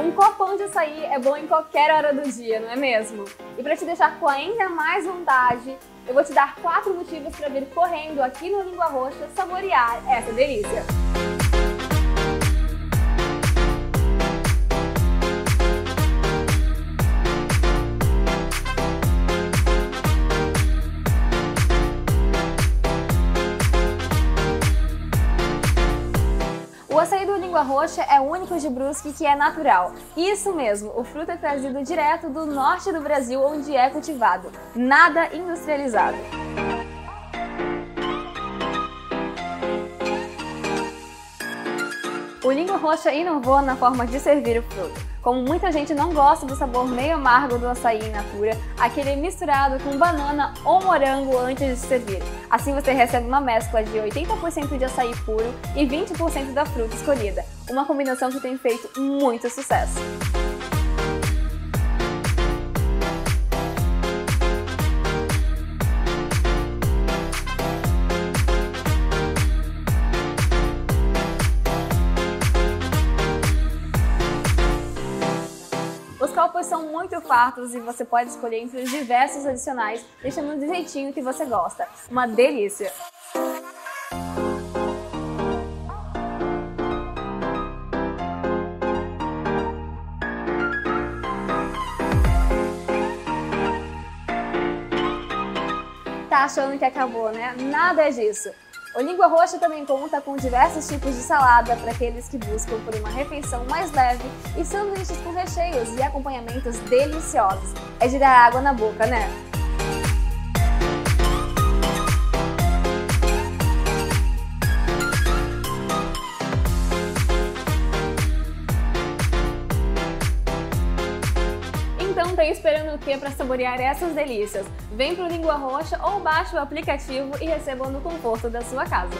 Um copão de açaí é bom em qualquer hora do dia, não é mesmo? E para te deixar com ainda mais vontade, eu vou te dar quatro motivos para vir correndo aqui no Língua Roxa saborear essa delícia. O açaí do Língua Roxa é o único de Brusque que é natural. Isso mesmo, o fruto é trazido direto do norte do Brasil, onde é cultivado. Nada industrializado. O Língua Roxa inovou na forma de servir o fruto. Como muita gente não gosta do sabor meio amargo do açaí in natura, aquele é misturado com banana ou morango antes de servir. Assim você recebe uma mescla de 80% de açaí puro e 20% da fruta escolhida. Uma combinação que tem feito muito sucesso. São muito fartos e você pode escolher entre os diversos adicionais, deixando do jeitinho que você gosta. Uma delícia! Tá achando que acabou, né? Nada disso! O Língua Roxa também conta com diversos tipos de salada para aqueles que buscam por uma refeição mais leve e sanduíches com recheios e acompanhamentos deliciosos. É de dar água na boca, né? Esperando o que para saborear essas delícias? Vem pro Língua Roxa ou baixe o aplicativo e receba no conforto da sua casa.